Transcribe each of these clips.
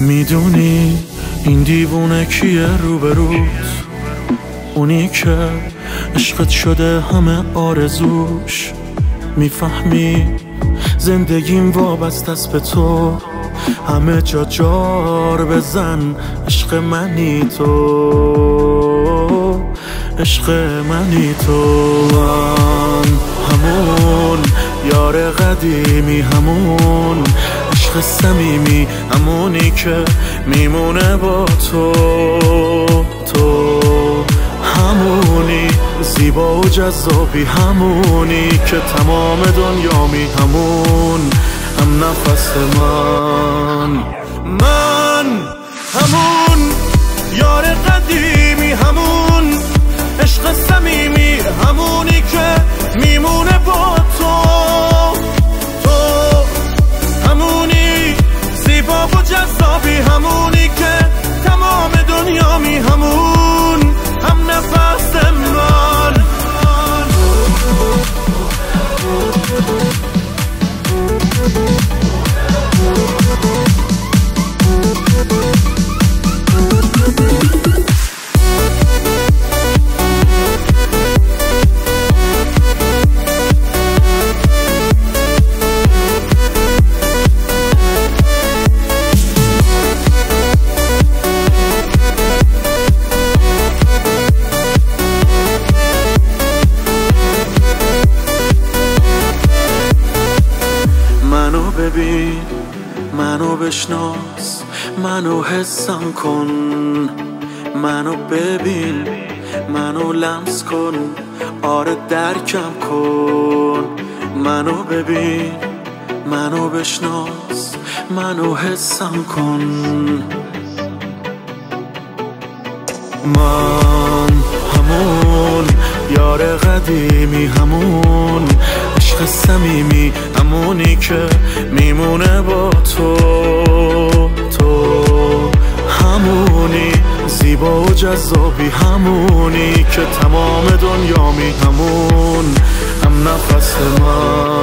می‌دونی این دیوونه کیه روبروت اونی که عشقت شده همه آرزوش. می‌فهمی زندگیم وابست است به تو. همه جا جار بزن عشق منی تو. عشق منی تو. همون یار قدیمی همون. عشق سمیمی همونی که میمونه با تو تو همونی. زیبا و جذابی همونی که تمام دنیامی همون هم نفس من. من همون ببین منو بشناس منو حسم کن منو ببین منو لمس کن آره درکم کن. منو ببین منو بشناس منو حسم کن. من همون یار قدیمی همون عشق سمیمی همونی که میمونه با تو تو همونی. زیبا و جذابی همونی که تمام دنیامی همون. هم نفس من.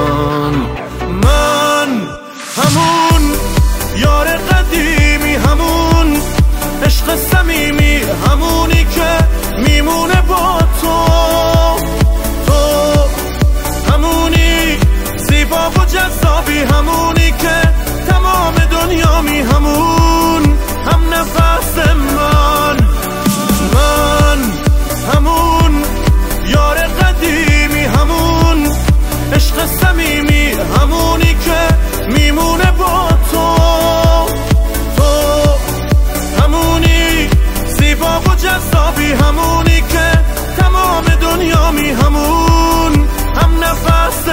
صافی همونی که تمام دنیا می همون هم نفس